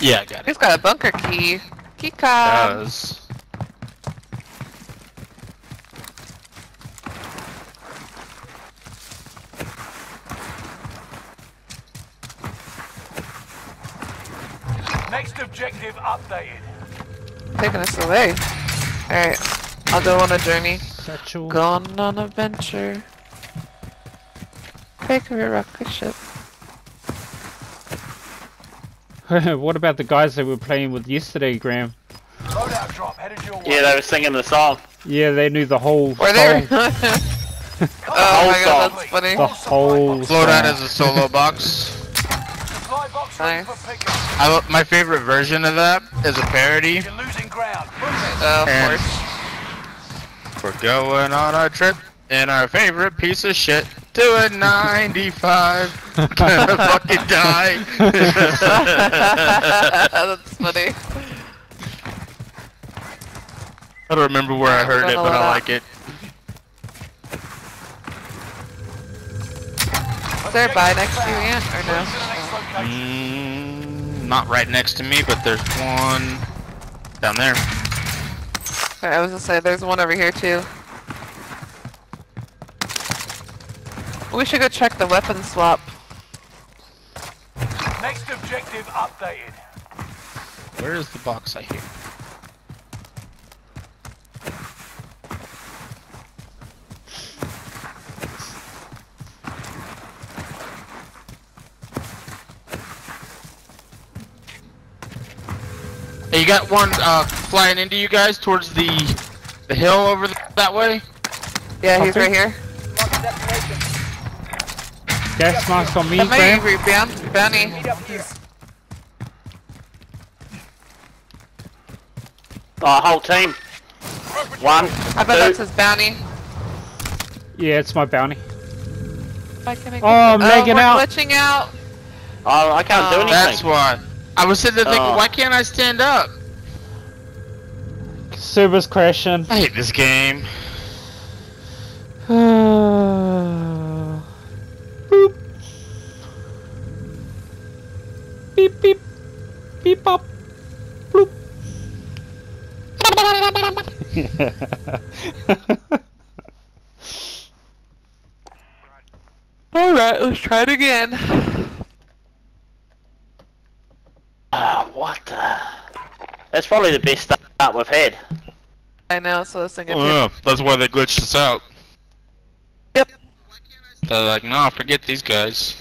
Yeah, I got it. He's got a bunker key. Key card. Does. Next objective updated. Taking us away. Alright. I'll go on a journey. Satchel. Gone on a venture. Take me a rocket ship. what about the guys that we were playing with yesterday, Graham? Drop headed your way. Yeah, they were singing the song. Yeah, they knew the whole Were there? song. oh my god, song. that's funny. The whole Float out as a solo box. Supply box ready Nice. I, my favorite version of that is a parody. You're losing ground. Move it. Oh, of course. We're going on a trip in our favorite piece of shit to a 95. Gonna fucking die. that's funny. I don't remember where I heard it, but I like it. Is there a buy next to you, Ant, or Move to the next no? Mm, not right next to me, but there's one down there. Okay, I was gonna say, there's one over here too. We should go check the weapon swap. Next objective updated. Where is the box I hear? Hey, you got one uh, flying into you guys towards the the hill over th that way. Yeah, he's Okay. right here. Gas mask on me, That might Graham. be boun- bounty. Oh, whole team. One, I bet two. that's his bounty. Yeah, it's my bounty. Why can't I Oh, I'm the- lagging oh, we're out. glitching out. Oh, I can't do Oh. anything. That's why. I was sitting there thinking, Oh. why can't I stand up? Server's crashing. I hate this game. Beep beep. Beep pop. Bloop. Alright, let's try it again. Ah, what the? That's probably the best start we've had. I know, so this thing gets Oh, yeah, that's why they glitched us out. Yep. They're like, no, forget these guys.